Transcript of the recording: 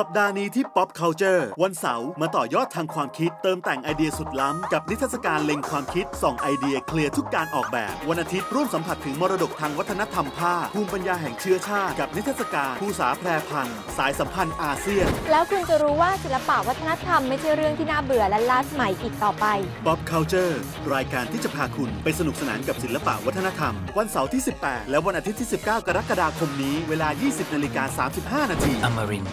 สัปดาห์นี้ที่ Pop Culture วันเสาร์มาต่อยอดทางความคิดเติมแต่งไอเดียสุดล้ำ กับนิทรรศการเล็งความคิดส่องไอเดียเคลียร์ทุกการออกแบบ วันอาทิตย์ร่วมสัมผัสถึงมรดกทางวัฒนธรรมผ้าภูมิปัญญาแห่งเชื้อชาติ กับนิทรรศการผู้สาแพรพันธ์สายสัมพันธ์อาเซียน แล้วคุณจะรู้ว่าศิลปะวัฒนธรรมไม่ใช่เรื่องที่น่าเบื่อและล้าสมัยอีกต่อไป Pop Culture รายการที่จะพาคุณไปสนุกสนานกับศิลปะวัฒนธรรม วันเสาร์ที่ 18 และวันอาทิตย์ที่ 19 กรกฎาคมนี้เวลา 20นาฬิกา35นาที Amarin